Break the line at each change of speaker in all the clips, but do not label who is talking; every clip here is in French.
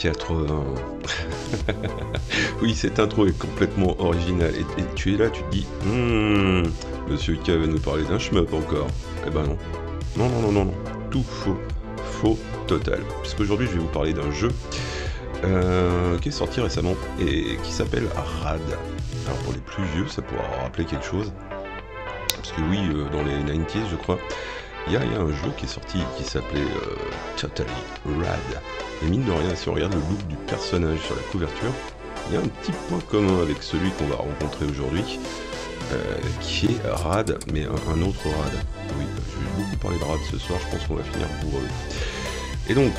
80. oui, cette intro est complètement originale. Et, tu es là, tu te dis, Hmm, Monsieur K va nous parler d'un shmup encore. Eh ben non. Non, non, non, non, non. Tout faux. Faux total. Puisqu'aujourd'hui, je vais vous parler d'un jeu euh, qui est sorti récemment et qui s'appelle Rad. Alors pour les plus vieux, ça pourra rappeler quelque chose. Parce que oui, euh, dans les 90s, je crois, il y, a il y a un jeu qui est sorti qui s'appelait euh, Totally Rad. Et mine de rien, si on regarde le look du personnage sur la couverture, il y a un petit point commun avec celui qu'on va rencontrer aujourd'hui, euh, qui est Rad, mais un, autre Rad. Oui, je vais beaucoup parler de Rad ce soir, je pense qu'on va finir bourreux. Et donc,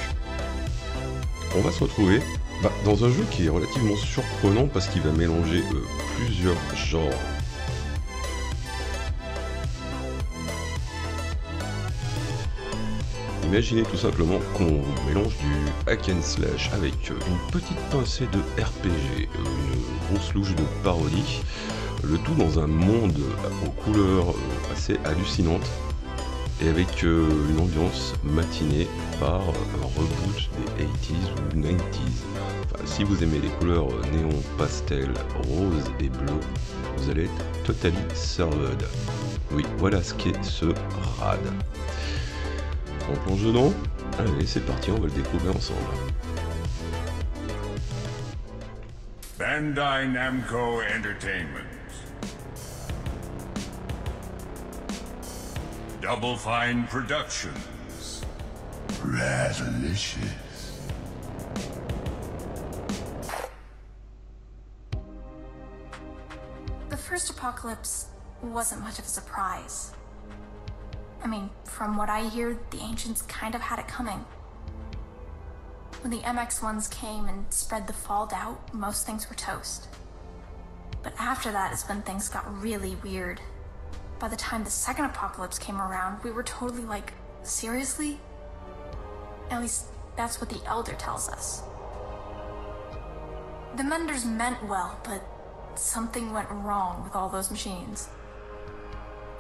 on va se retrouver bah, dans un jeu qui est relativement surprenant parce qu'il va mélanger euh, plusieurs genres. Imaginez tout simplement qu'on mélange du hack and slash avec une petite pincée de RPG, une grosse louche de parodie, le tout dans un monde aux couleurs euh, assez hallucinantes et avec euh, une ambiance matinée par un reboot des 80s ou 90s. Enfin, si vous aimez les couleurs euh, néon, pastel, rose et bleu, vous allez être totally served. Oui, voilà ce qu'est ce rad. On plonge dedans Allez, c'est parti, on va le découvrir ensemble.
Bandai Namco Entertainment. Double Fine Productions. Radalicious.
The first apocalypse wasn't much of a surprise. I mean, from what I hear, the ancients kind of had it coming. When the MX ones came and spread the fall out, most things were toast. But after that is when things got really weird. By the time the second apocalypse came around, we were totally like, seriously? At least that's what the Elder tells us. The Menders meant well, but something went wrong with all those machines.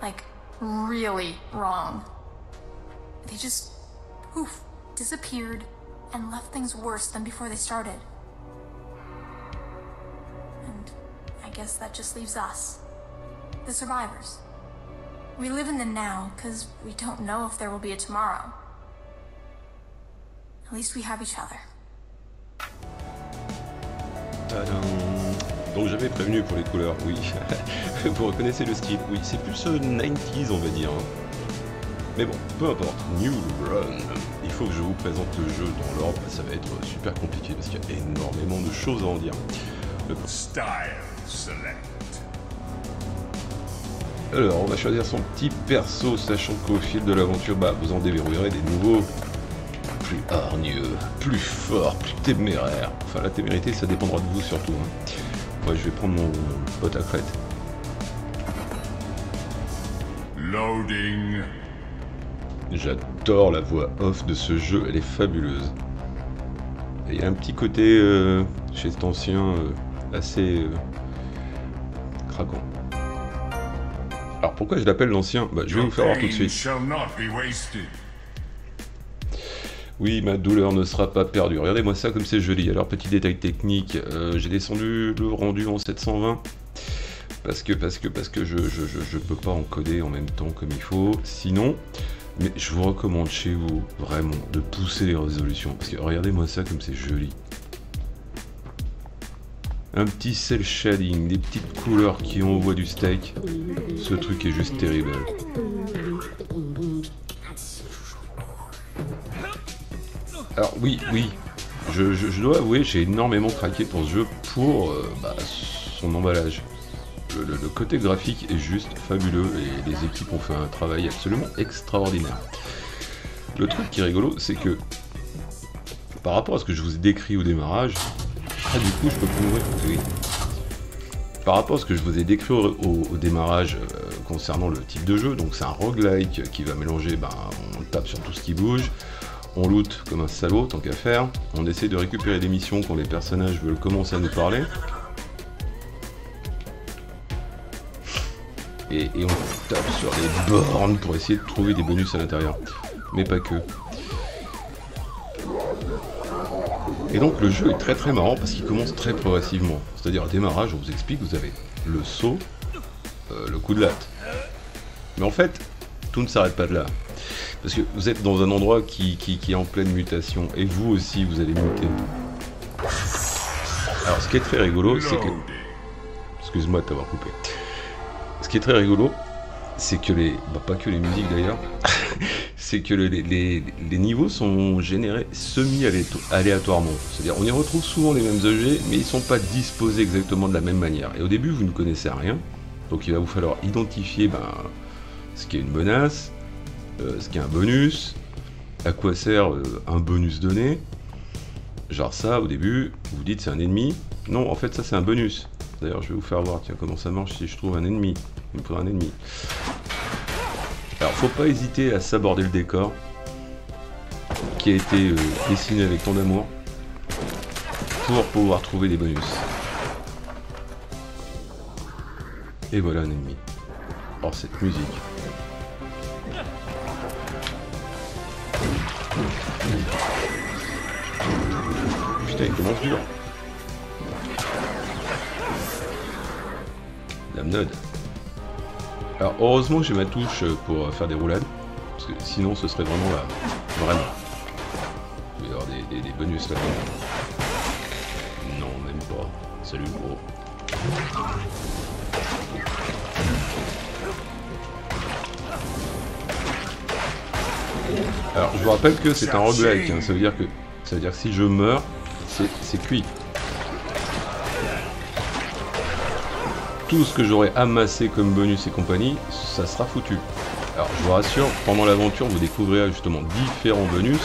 Like, really wrong. They just, poof, disappeared and left things worse than before they started. And I guess that just leaves us, the survivors. We live in the now because we don't know if there will be a tomorrow. At least we have each other.
Tadam. Donc j'avais prévenu pour les couleurs, oui. Vous reconnaissez le style, oui. C'est plus euh, 90s on va dire. Mais bon, peu importe. New Run. Il faut que je vous présente le jeu dans l'ordre. Ça va être super compliqué parce qu'il y a énormément de choses à en dire. Le-
Style Select.
Alors, on va choisir son petit perso, sachant qu'au fil de l'aventure, bah, vous en déverrouillerez des nouveaux plus hargneux, plus forts, plus téméraires. Enfin, la témérité, ça dépendra de vous surtout. hein. Moi, je vais prendre mon pote à crête.
Loading.
J'adore la voix off de ce jeu, elle est fabuleuse. Il y a un petit côté euh, chez cet ancien euh, assez euh, craquant. Alors pourquoi je l'appelle l'ancien? Bah, Je vais vous faire voir tout de suite. Oui, ma douleur ne sera pas perdue. Regardez-moi ça comme c'est joli. Alors, petit détail technique, euh, j'ai descendu le rendu en 720 parce que parce que parce que je, je, peux pas encoder en même temps comme il faut. Sinon, mais je vous recommande chez vous vraiment de pousser les résolutions parce que regardez-moi ça comme c'est joli. Un petit cel shading, des petites couleurs qui envoient du steak. Ce truc est juste terrible. Alors oui, oui, je, dois avouer, j'ai énormément craqué pour ce jeu pour euh, bah, son emballage. Le, côté graphique est juste fabuleux et les équipes ont fait un travail absolument extraordinaire. le truc qui est rigolo, c'est que par rapport à ce que je vous ai décrit au démarrage, ah du coup je peux plus mourir. Oui. Par rapport à ce que je vous ai décrit au démarrage euh, concernant le type de jeu, donc c'est un roguelike qui va mélanger, ben, on tape sur tout ce qui bouge, on loot comme un salaud tant qu'à faire, on essaie de récupérer des missions quand les personnages veulent commencer à nous parler. Et, on tape sur des bornes pour essayer de trouver des bonus à l'intérieur. Mais pas que. Et donc le jeu est très très marrant parce qu'il commence très progressivement. C'est-à-dire au démarrage, on vous explique, vous avez le saut, euh, le coup de latte. Mais en fait, tout ne s'arrête pas de là. Parce que vous êtes dans un endroit qui, est en pleine mutation, et vous aussi vous allez muter. Alors ce qui est très rigolo, c'est que... Excuse-moi de t'avoir coupé. Ce qui est très rigolo, c'est que les... Bah pas que les musiques d'ailleurs. c'est que le- les, niveaux sont générés semi-aléatoirement. C'est-à-dire on y retrouve souvent les mêmes objets, mais ils sont pas disposés exactement de la même manière. Et au début, vous ne connaissez rien. Donc il va vous falloir identifier ben, ce qui est une menace, ce qui est un bonus, à quoi sert euh, un bonus donné? Genre ça, au début, vous dites c'est un ennemi. Non, en fait ça c'est un bonus. D'ailleurs, je vais vous faire voir comment ça marche si je trouve un ennemi. Il me faudra un ennemi. Alors, faut pas hésiter à s'aborder le décor qui a été euh, dessiné avec tant d'amour pour pouvoir trouver des bonus. Et voilà un ennemi. Or, cette musique. Putain, il commence dur. Damned. Alors heureusement j'ai ma touche pour euh, faire des roulades, parce que sinon ce serait vraiment là. Vraiment. Il va y avoir des bonus là-dedans. Non, même pas. Salut gros. Alors je vous rappelle que c'est un roguelike, hein. ça veut dire que ça veut dire si je meurs, c'est cuit. tout ce que j'aurai amassé comme bonus et compagnie, ça sera foutu. Alors je vous rassure, pendant l'aventure, vous découvrirez justement différents bonus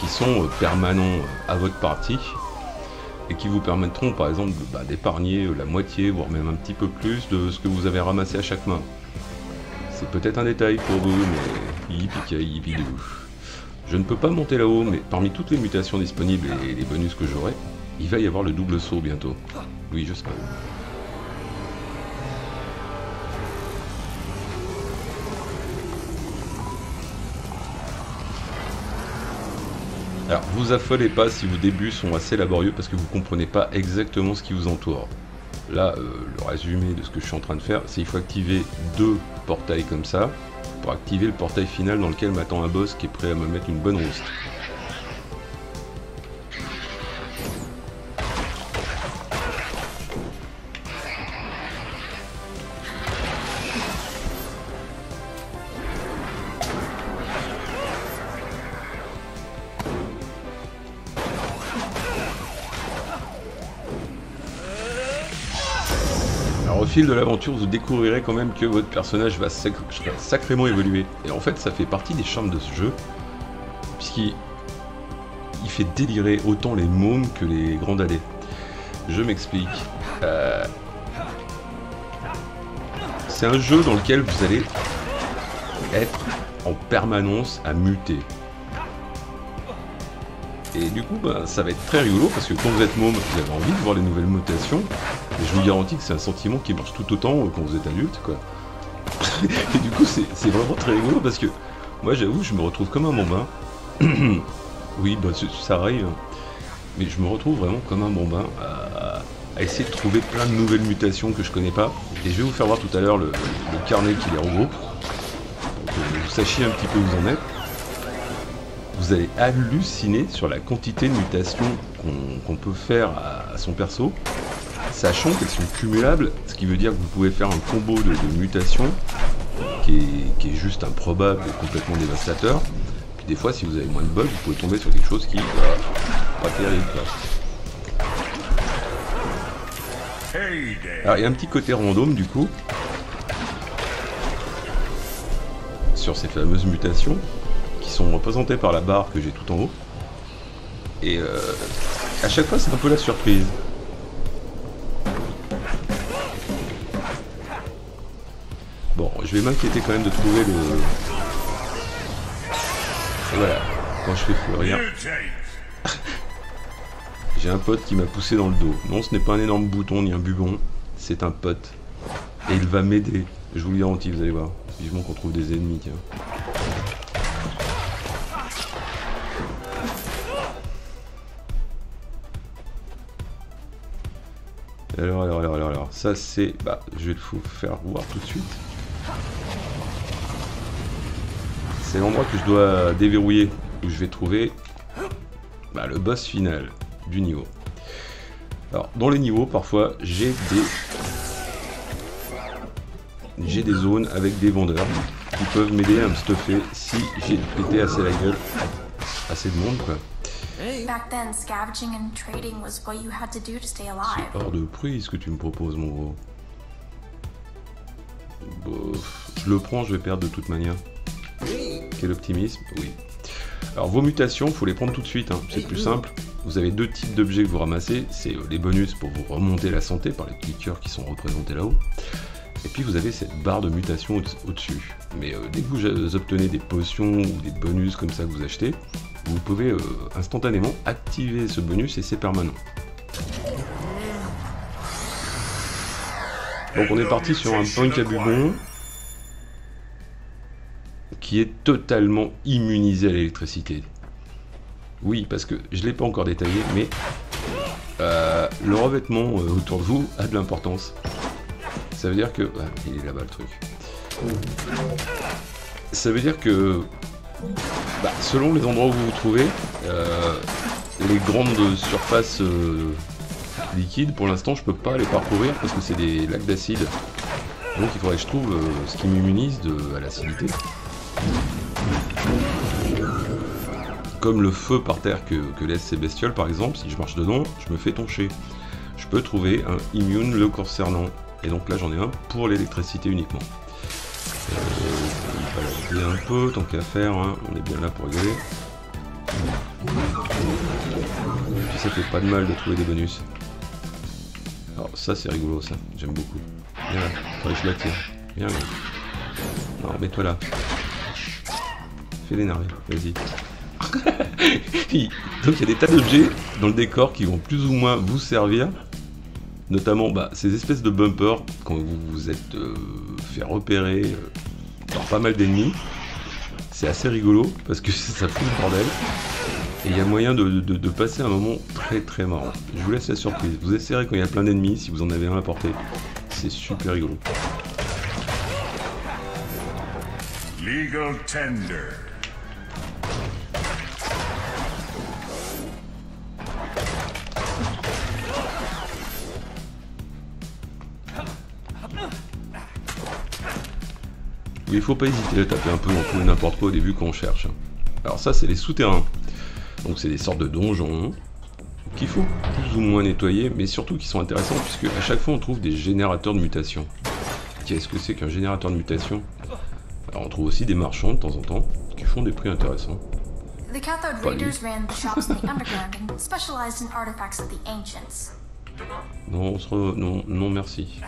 qui sont euh, permanents euh, à votre partie et qui vous permettront par exemple de- bah, d'épargner euh, la moitié, voire même un petit peu plus de ce que vous avez ramassé à chaque main. C'est peut-être un détail pour vous, mais yippee yippee Je ne peux pas monter là-haut, mais parmi toutes les mutations disponibles et les bonus que j'aurai, il va y avoir le double saut bientôt. Oui, je sais pas. Alors, vous affolez pas si vos débuts sont assez laborieux parce que vous comprenez pas exactement ce qui vous entoure. Là, euh, le résumé de ce que je suis en train de faire, c'est qu'il faut activer deux portails comme ça pour activer le portail final dans lequel m'attend un boss qui est prêt à me mettre une bonne rouste. Fil de l'aventure, vous découvrirez quand même que votre personnage va sac- sacrément évoluer. Et en fait, ça fait partie des charmes de ce jeu, puisqu'il il fait délirer autant les mômes que les grands dadais. Je m'explique. Euh, C'est un jeu dans lequel vous allez être en permanence à muter. Et du coup, bah, ça va être très rigolo parce que quand vous êtes môme, vous avez envie de voir les nouvelles mutations. Mais je vous garantis que c'est un sentiment qui marche tout autant euh, quand vous êtes adulte, quoi. Et du coup, c'est vraiment très rigolo parce que moi, j'avoue, je me retrouve comme un bambin. oui, bah, ça arrive. hein. Mais je me retrouve vraiment comme un bambin à, à essayer de trouver plein de nouvelles mutations que je connais pas. Et je vais vous faire voir tout à l'heure le, carnet qui les regroupe. Pour que vous sachiez un petit peu où vous en êtes vous allez halluciner sur la quantité de mutations qu'on peut faire à son perso, sachant qu'elles sont cumulables, ce qui veut dire que vous pouvez faire un combo de, mutations qui est, juste improbable et complètement dévastateur. Puis des fois, si vous avez moins de bol, vous pouvez tomber sur quelque chose qui est pas terrible. Alors il y a un petit côté random du coup sur ces fameuses mutations qui sont représentés par la barre que j'ai tout en haut. Et euh, à chaque fois, c'est un peu la surprise. Je vais m'inquiéter quand même de trouver le... Voilà, quand je fais fleurir,
Mutate!
j'ai un pote qui m'a poussé dans le dos. Non, ce n'est pas un énorme bouton ni un bubon, c'est un pote. Et il va m'aider, je vous le garantis, vous allez voir. Vivement qu'on trouve des ennemis, tiens. Alors, alors, alors, alors, alors, ça c'est... Bah, je vais vous faire voir tout de suite. C'est l'endroit que je dois déverrouiller, où je vais trouver bah, le boss final du niveau. Alors, dans les niveaux, parfois, j'ai des... J'ai des zones avec des vendeurs qui peuvent m'aider à me stuffer si j'ai pété assez la gueule. Assez de monde, quoi.
Back then, scavenging and trading was what you had to do to stay alive.
Hors de prix ce que tu me proposes, mon gros. Je le prends, je vais perdre de toute manière. Quel optimisme, oui. Alors vos mutations, faut les prendre tout de suite, hein. c'est plus simple. Vous avez deux types d'objets que vous ramassez, c'est euh, les bonus pour vous remonter la santé par les clickers qui sont représentés là-haut. Et puis vous avez cette barre de mutation au- au-dessus. Mais euh, dès que vous euh, obtenez des potions ou des bonus comme ça que vous achetez, vous pouvez euh, instantanément activer ce bonus et c'est permanent. Donc on est parti sur un punk à bubon qui est totalement immunisé à l'électricité. Oui, parce que je ne l'ai pas encore détaillé, mais euh, le revêtement euh, autour de vous a de l'importance. Ça veut dire que... ah, il est là-bas le truc. Ça veut dire que bah, selon les endroits où vous vous trouvez, euh, les grandes surfaces liquides, pour l'instant, je peux pas les parcourir parce que c'est des lacs d'acide. Donc il faudrait que je trouve euh, ce qui m'immunise à l'acidité. Comme le feu par terre que, laissent ces bestioles, par exemple, si je marche dedans, je me fais toncher. Je peux trouver un immune le concernant. Et donc là, j'en ai un pour l'électricité uniquement. Euh, on va un peu, tant qu'à faire, hein. on est bien là pour rigoler. Puis ça fait pas de mal de trouver des bonus. Alors ça c'est rigolo ça, j'aime beaucoup. Viens là, faudrait que je l'attire. Viens là. Non, mets-toi là. Fais l'énerver, vas-y. Donc il y a des tas d'objets dans le décor qui vont plus ou moins vous servir. Notamment bah, ces espèces de bumpers quand vous vous êtes euh, fait repérer euh, par pas mal d'ennemis. C'est assez rigolo parce que ça fout le bordel. Et il y a moyen de, de- de passer un moment très très marrant. Je vous laisse la surprise. Vous essayerez quand il y a plein d'ennemis, si vous en avez un à porter. C'est super rigolo.
Legal tender.
Il faut pas hésiter à taper un peu dans tout et n'importe quoi au début quand on cherche. Alors ça c'est les souterrains. Donc c'est des sortes de donjons qu'il faut plus ou moins nettoyer, mais surtout qui sont intéressants puisque à chaque fois on trouve des générateurs de mutation. Qu'est-ce que c'est qu'un générateur de mutation? Alors on trouve aussi des marchands de temps en temps qui font des prix intéressants.
The Cathode
Funny.
Raiders ran shops in the underground and specialized in artifacts of the ancients.
Non, on se re- non, non merci.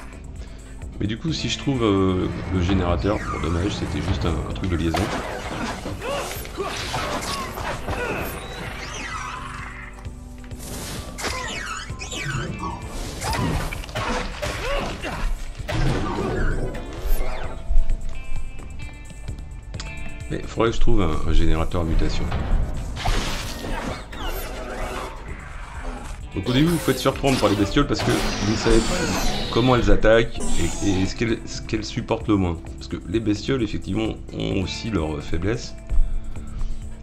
Mais du coup, si je trouve euh, le générateur, bon, dommage, c'était juste un, un truc de liaison. Mais il faudrait que je trouve un, générateur à mutation. Donc au début, vous faites surprendre par les bestioles parce que vous ne savez pas comment elles attaquent et, ce qu'elles supportent le moins. Parce que les bestioles, effectivement, ont aussi leurs faiblesses.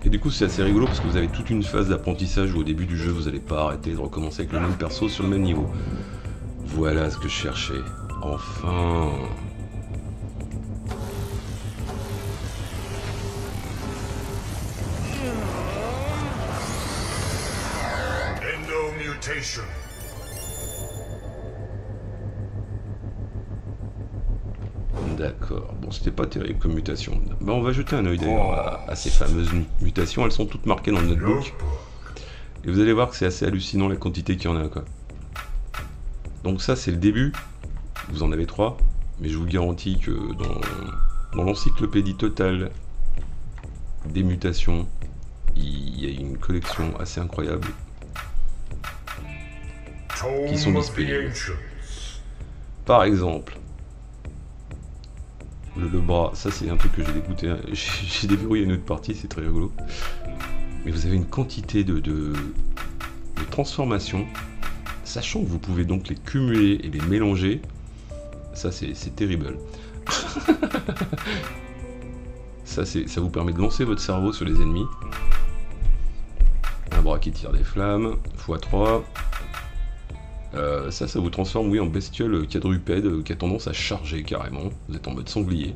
Et du coup, c'est assez rigolo parce que vous avez toute une phase d'apprentissage où au début du jeu, vous n'allez pas arrêter de recommencer avec le même perso sur le même niveau. Voilà ce que je cherchais. Enfin. D'accord. Bon, c'était pas terrible comme mutation. Bah, on va jeter un œil d'ailleurs à, à ces fameuses mu- mutations. Elles sont toutes marquées dans le notebook. Et vous allez voir que c'est assez hallucinant la quantité qu'il y en a, quoi. Donc ça, c'est le début. Vous en avez trois. Mais je vous garantis que dans, dans l'encyclopédie totale des mutations, il y a une collection assez incroyable.
Qui
sont disponibles. Par exemple, le, le bras, ça c'est un truc que j'ai dégoûté. hein. J'ai déverrouillé une autre partie, c'est très rigolo. Mais vous avez une quantité de, de, de transformations, sachant que vous pouvez donc les cumuler et les mélanger. Ça c'est terrible. ça, ça vous permet de lancer votre cerveau sur les ennemis. Un bras qui tire des flammes, x3. Euh, ça, ça vous transforme, oui, en bestiole quadrupède euh, qui a tendance à charger carrément. Vous êtes en mode sanglier.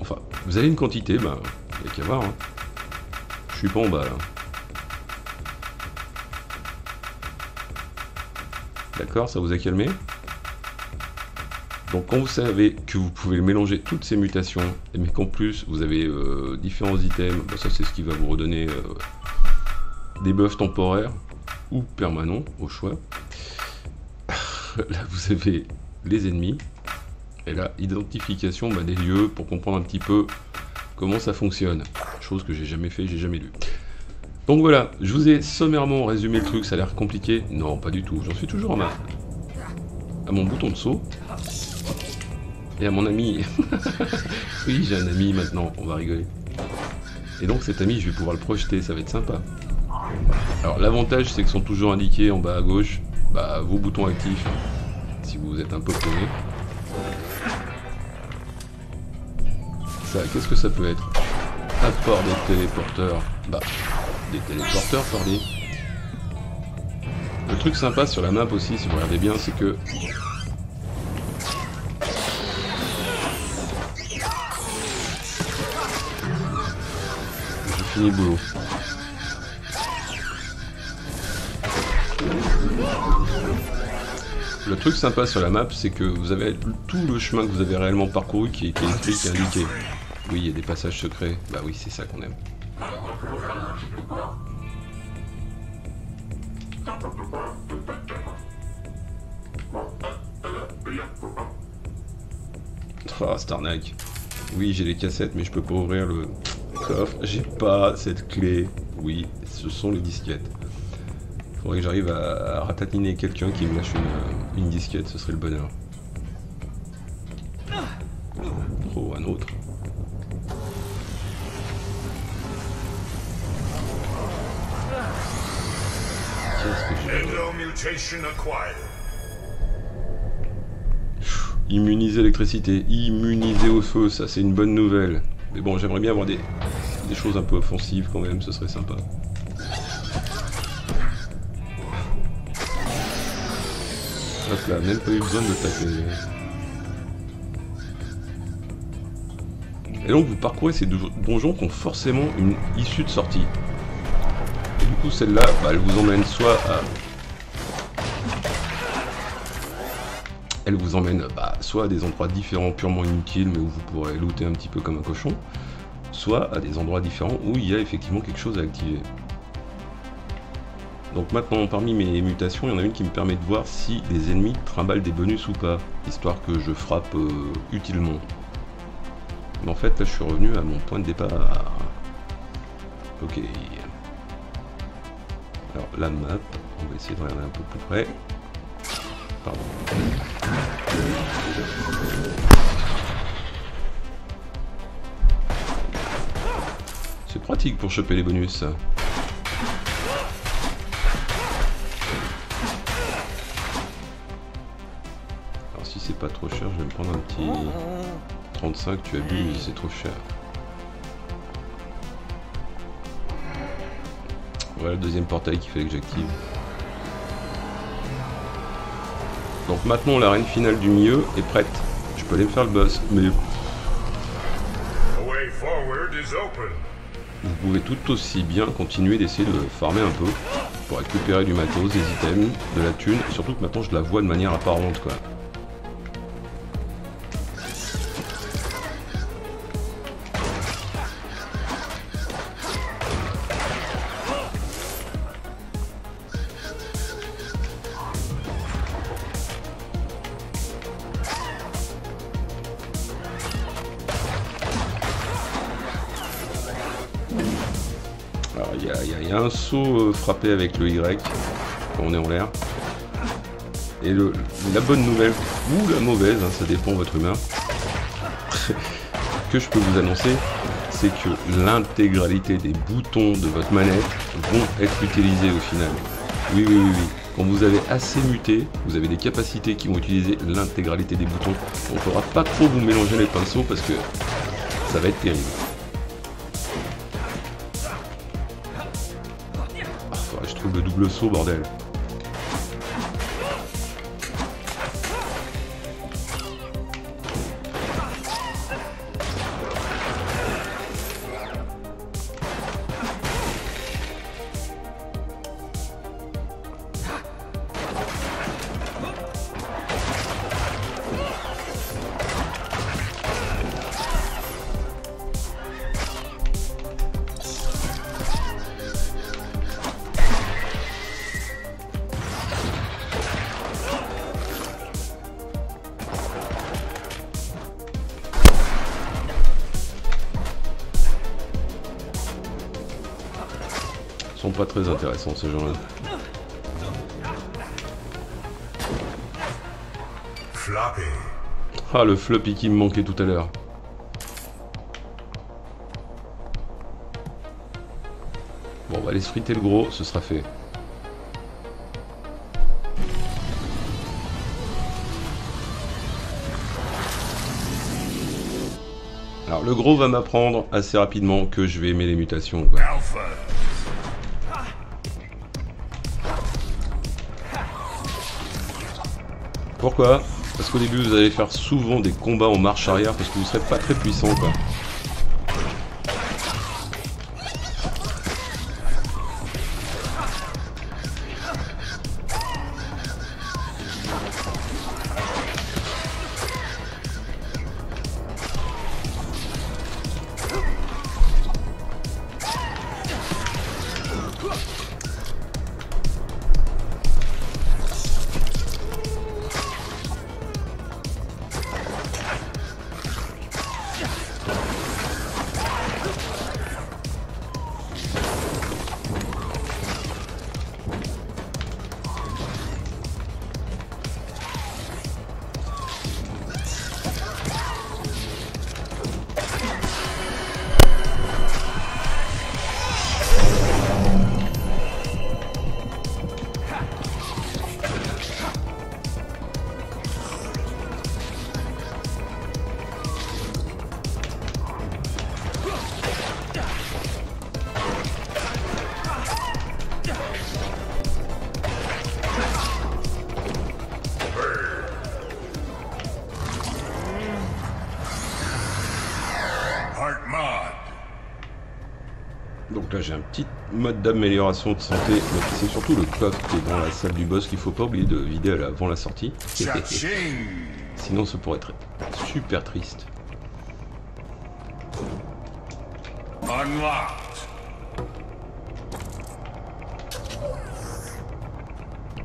Enfin, vous avez une quantité, bah, a qu'à voir. hein. Je suis pas en bas là. D'accord, ça vous a calmé? Donc quand vous savez que vous pouvez mélanger toutes ces mutations, mais qu'en plus vous avez euh, différents items, bah, ça c'est ce qui va vous redonner des buffs temporaires ou permanents au choix. là vous avez les ennemis et là identification bah, des lieux pour comprendre un petit peu comment ça fonctionne. Chose que j'ai jamais fait, j'ai jamais lu. Donc voilà, je vous ai sommairement résumé le truc, ça a l'air compliqué. Non, pas du tout, j'en suis toujours à ma... à mon bouton de saut. Et à mon ami. oui, j'ai un ami maintenant, on va rigoler. Et donc cet ami, je vais pouvoir le projeter, ça va être sympa. Alors l'avantage, c'est qu'ils sont toujours indiqués en bas à gauche, bah, vos boutons actifs, si vous êtes un peu paumé. Ça, qu'est-ce que ça peut être? À part des téléporteurs, bah, des téléporteurs, parlez. Le truc sympa sur la map aussi, si vous regardez bien, c'est que je finis le boulot. Le truc sympa sur la map, c'est que vous avez tout le chemin que vous avez réellement parcouru qui est, qui est écrit, qui est indiqué. Oui, il y a des passages secrets. Bah oui, c'est ça qu'on aime. Oh, Starnak. Oui, j'ai les cassettes, mais je peux pas ouvrir le coffre. J'ai pas cette clé. Oui, ce sont les disquettes. Faudrait que j'arrive à ratatiner quelqu'un qui me lâche une, une disquette, ce serait le bonheur. Oh, un autre. Immuniser l'électricité, immuniser au feu, ça c'est une bonne nouvelle. Mais bon, j'aimerais bien avoir des, des choses un peu offensives quand même, ce serait sympa. Et donc vous parcourez ces do- donjons qui ont forcément une issue de sortie. Et du coup celle-là, bah, elle vous emmène soit à elle vous emmène bah, soit à des endroits différents purement inutiles mais où vous pourrez looter un petit peu comme un cochon, soit à des endroits différents où il y a effectivement quelque chose à activer. Donc maintenant, parmi mes mutations, il y en a une qui me permet de voir si les ennemis trimballent des bonus ou pas, histoire que je frappe euh, utilement. Mais en fait, là, je suis revenu à mon point de départ. Ok. Alors, la map, on va essayer de regarder un peu plus près. Pardon. C'est pratique pour choper les bonus. Prendre un petit 35, tu abuses, c'est trop cher. Voilà le deuxième portail qu'il fallait que j'active. Donc maintenant l'arène finale du milieu est prête. Je peux aller me faire le boss, mais vous pouvez tout aussi bien continuer d'essayer de farmer un peu pour récupérer du matos, des items, de la thune, et surtout que maintenant je la vois de manière apparente quoi. Frappé avec le Y quand on est en l'air. Et le, la bonne nouvelle, ou la mauvaise, hein, ça dépend de votre humeur, que je peux vous annoncer, c'est que l'intégralité des boutons de votre manette vont être utilisés au final. Oui, oui, oui, oui. Quand vous avez assez muté, vous avez des capacités qui vont utiliser l'intégralité des boutons. Il faudra pas trop vous mélanger les pinceaux parce que ça va être terrible. Le double saut, bordel. Sont pas très intéressants ces gens-là. Ah, le floppy qui me manquait tout à l'heure. Bon, on va aller se friter le gros, ce sera fait. Alors, le gros va m'apprendre assez rapidement que je vais aimer les mutations. quoi. Pourquoi? Parce qu'au début, vous allez faire souvent des combats en marche arrière parce que vous serez pas très puissant, quoi. Donc là j'ai un petit mode d'amélioration de santé, mais c'est surtout le coffre qui est dans la salle du boss qu'il faut pas oublier de vider avant la sortie. Sinon ça pourrait être super triste.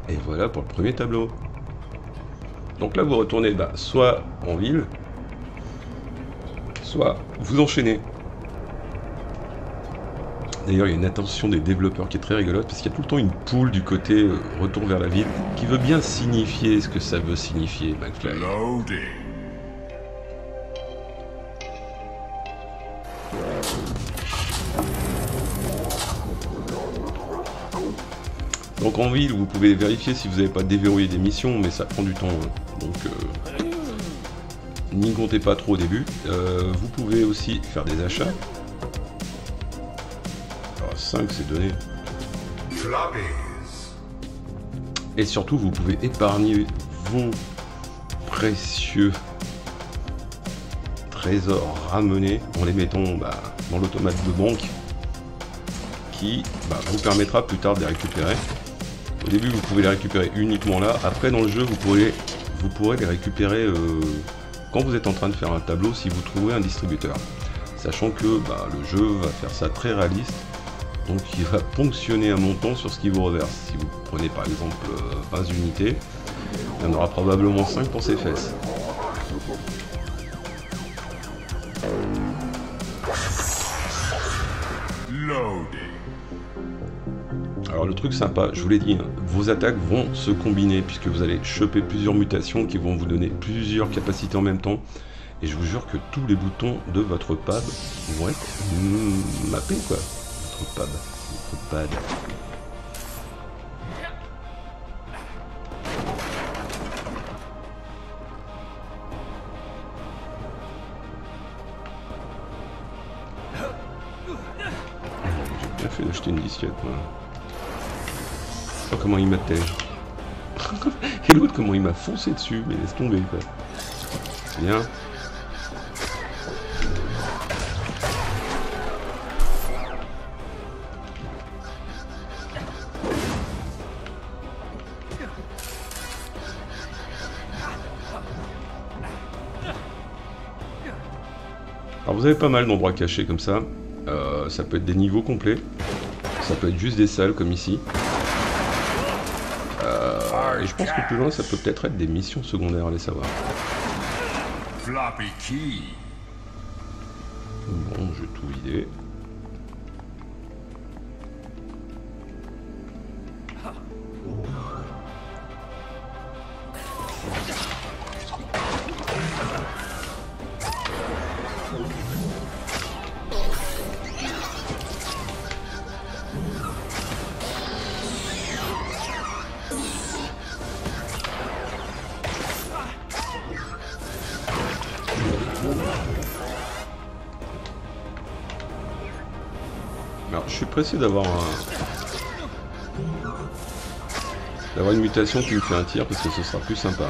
Et voilà pour le premier tableau. Donc là vous retournez bah, soit en ville, soit vous enchaînez. D'ailleurs il y a une attention des développeurs qui est très rigolote parce qu'il y a tout le temps une poule du côté euh, retour vers la ville qui veut bien signifier ce que ça veut signifier McFly. Donc en ville, vous pouvez vérifier si vous n'avez pas déverrouillé des missions, mais ça prend du temps. hein. Donc euh, n'y comptez pas trop au début. Euh, vous pouvez aussi faire des achats. Alors 5 c'est donné. Et surtout, vous pouvez épargner vos précieux trésors ramenés en les mettant bah, dans l'automate de banque qui bah, vous permettra plus tard de les récupérer. Au début, vous pouvez les récupérer uniquement là. Après, dans le jeu, vous pourrez, vous pourrez les récupérer euh, quand vous êtes en train de faire un tableau si vous trouvez un distributeur. Sachant que bah, le jeu va faire ça très réaliste. Donc il va ponctionner un montant sur ce qu'il vous reverse. Si vous prenez par exemple euh, 20 unités, il y en aura probablement 5 pour ses fesses.
Loading.
le truc sympa, je vous l'ai dit, hein, vos attaques vont se combiner puisque vous allez choper plusieurs mutations qui vont vous donner plusieurs capacités en même temps. Et je vous jure que tous les boutons de votre pad vont être mappés quoi. Votre pad. Votre pad. J'ai bien fait d'acheter une disquette moi. Oh comment il m'attège. Et l'autre comment il m'a foncé dessus, mais laisse tomber quoi. Bien. Vous avez pas mal d'endroits cachés comme ça. Euh, ça peut être des niveaux complets. Ça peut être juste des salles comme ici. Euh, et je pense que plus loin ça peut peut-être être des missions secondaires, allez savoir.
Floppy key.
D'avoir un... d'avoir une mutation qui me fait un tir parce que ce sera plus sympa.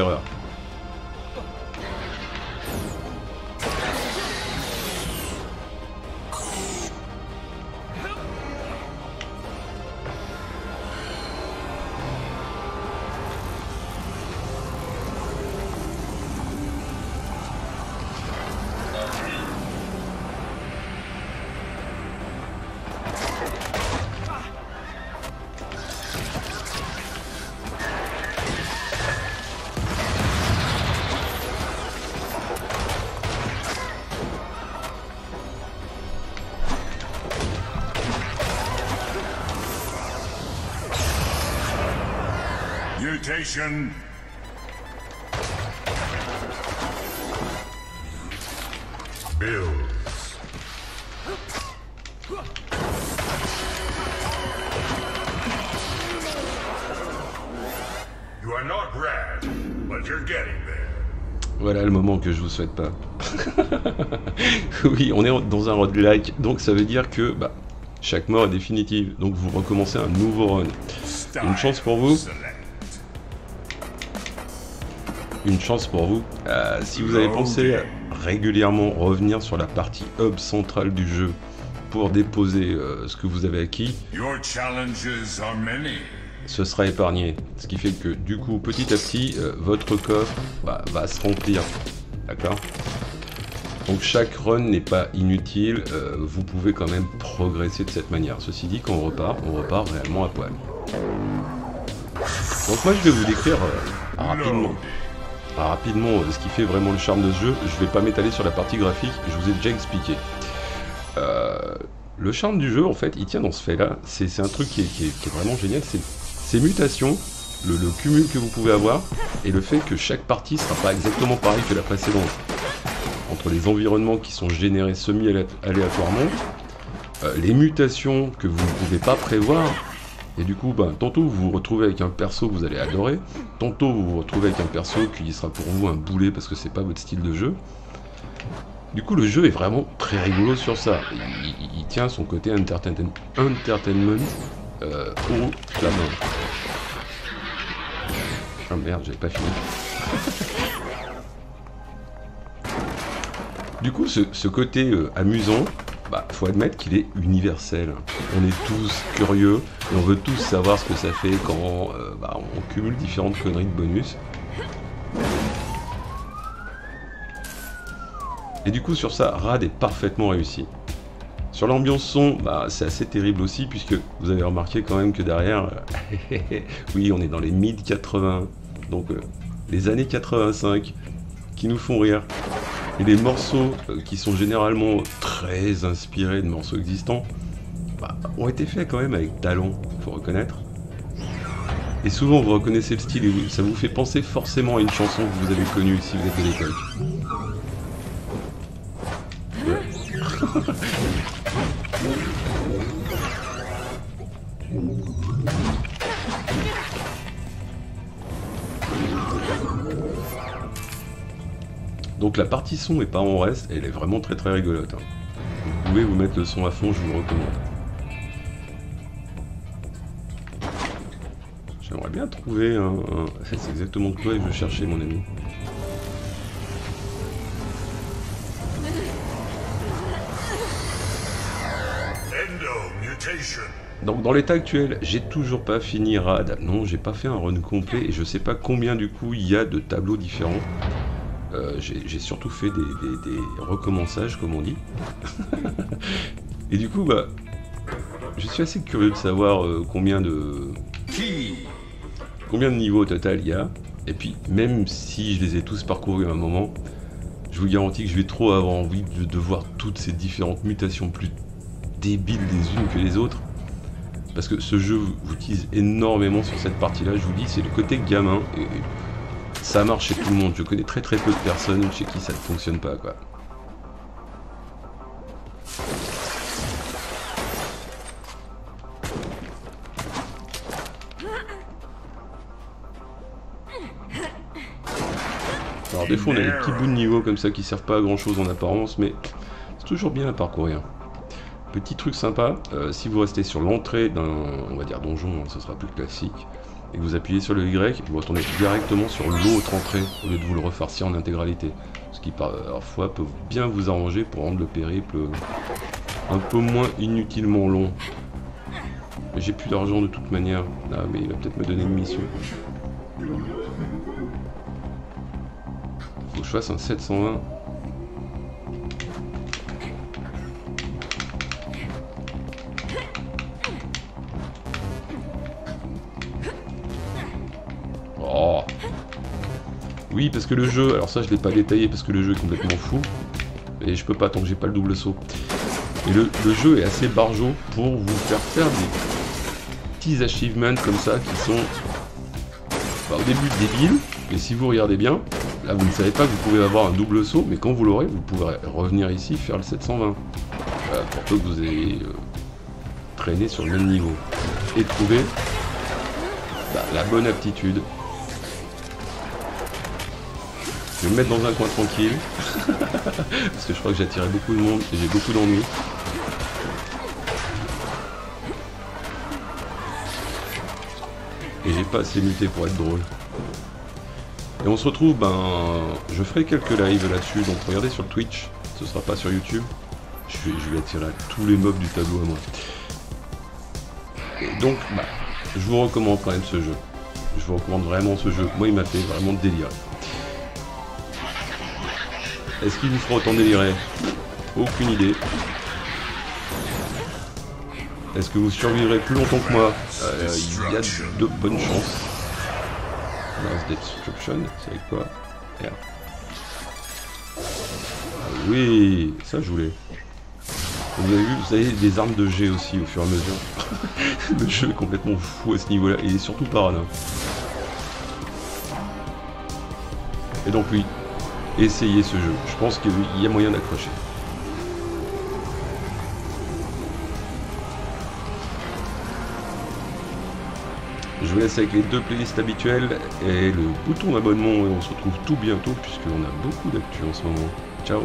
되어요.
Voilà le moment que je vous souhaite pas. oui, on est dans un roguelike, donc ça veut dire que bah, chaque mort est définitive. Donc vous recommencez un nouveau run. Une chance pour vous. Une chance pour vous. Euh, si vous avez pensé régulièrement revenir sur la partie hub centrale du jeu pour déposer euh, ce que vous avez acquis,
Your challenges are many.
ce sera épargné. Ce qui fait que du coup, petit à petit, euh, votre coffre bah, va se remplir. D'accord? Donc chaque run n'est pas inutile, euh, vous pouvez quand même progresser de cette manière. Ceci dit, quand on repart, on repart réellement à poil. Donc moi je vais vous décrire euh, rapidement, rapidement euh, ce qui fait vraiment le charme de ce jeu. Je vais pas m'étaler sur la partie graphique, je vous ai déjà expliqué. le charme du jeu en fait, il tient dans ce fait là, c'est un truc qui est, vraiment génial, c'est ces mutations, le, cumul que vous pouvez avoir, et le fait que chaque partie sera pas exactement pareil que la précédente entre les environnements qui sont générés semi-aléatoirement, euh, les mutations que vous ne pouvez pas prévoir, et du coup, ben, tantôt vous vous retrouvez avec un perso que vous allez adorer, tantôt vous vous retrouvez avec un perso qui sera pour vous un boulet parce que c'est pas votre style de jeu. Du coup, le jeu est vraiment très rigolo sur ça. Il, tient son côté entertainment, euh, haut la main. Ah merde, j'avais pas fini. Du coup, ce, côté euh, amusant, bah, faut admettre qu'il est universel. On est tous curieux et on veut tous savoir ce que ça fait quand euh, bah, on cumule différentes conneries de bonus. Et du coup, sur ça, Rad est parfaitement réussi. Sur l'ambiance son, bah, c'est assez terrible aussi, puisque vous avez remarqué quand même que derrière, oui, on est dans les mid-80, donc euh, les années 85, qui nous font rire. Et les morceaux euh, qui sont généralement très inspirés de morceaux existants bah, ont été faits quand même avec talent, faut reconnaître. Et souvent vous reconnaissez le style et ça vous fait penser forcément à une chanson que vous avez connue si vous êtes de l'époque. Donc la partie son est pas en reste, elle est vraiment très très rigolote. Hein. Vous pouvez vous mettre le son à fond, je vous le recommande. J'aimerais bien trouver un... C'est exactement quoi je veux chercher mon ami. Donc dans l'état actuel, j'ai toujours pas fini RAD. Non, j'ai pas fait un run complet et je sais pas combien du coup il y a de tableaux différents. Euh, j'ai surtout fait des, recommençages, comme on dit. Et du coup, bah, je suis assez curieux de savoir euh, combien de combien de niveaux au total il y a. Et puis, même si je les ai tous parcourus à un moment, je vous garantis que je vais trop avoir envie de, voir toutes ces différentes mutations plus débiles les unes que les autres. Parce que ce jeu vous utilise énormément sur cette partie-là, je vous dis, c'est le côté gamin. Et, ça marche chez tout le monde. Je connais très très peu de personnes chez qui ça ne fonctionne pas. Alors des fois on a des petits bouts de niveau comme ça qui servent pas à grand chose en apparence mais c'est toujours bien à parcourir. Petit truc sympa, euh, si vous restez sur l'entrée d'un on va dire donjon, hein, ce sera plus classique, et que vous appuyez sur le Y, vous retournez directement sur l'autre entrée au lieu de vous le refarcir en intégralité. Ce qui parfois peut bien vous arranger pour rendre le périple un peu moins inutilement long. J'ai plus d'argent de toute manière. Ah mais il va peut-être me donner une mission. Faut que je fasse un 720. Oui, parce que le jeu, alors ça je l'ai pas détaillé parce que le jeu est complètement fou. Et je peux pas tant que j'ai pas le double saut. Et le, jeu est assez barjot pour vous faire faire des petits achievements comme ça qui sont bah, au début débiles. Et si vous regardez bien, là vous ne savez pas que vous pouvez avoir un double saut, mais quand vous l'aurez, vous pourrez revenir ici faire le 720. pour peu que vous ayez euh, traîné sur le même niveau. Et trouver bah, la bonne aptitude me mettre dans un coin tranquille. Parce que je crois que attiré beaucoup de monde et j'ai beaucoup d'ennuis. Et j'ai pas assez muté pour être drôle. Et on se retrouve, ben, je ferai quelques lives là-dessus, donc regardez sur Twitch, ce sera pas sur YouTube. Je vais, attirer tous les mobs du tableau à moi. Donc, bah, je vous recommande quand même ce jeu. Je vous recommande vraiment ce jeu. Moi, il m'a fait vraiment délirer. Est-ce qu'il nous fera autant délirer Aucune idée. Est-ce que vous survivrez plus longtemps que moi Euh, Il y a de bonnes chances. Mass Destruction, c'est avec quoi R. Ah oui, ça je voulais. Vous avez vu, vous avez des armes de G aussi au fur et à mesure. Le jeu est complètement fou à ce niveau-là, et surtout parano. Et donc oui, essayez ce jeu. Je pense qu'il y a moyen d'accrocher. Je vous laisse avec les deux playlists habituelles et le bouton d'abonnement et on se retrouve tout bientôt puisqu'on a beaucoup d'actu en ce moment. Ciao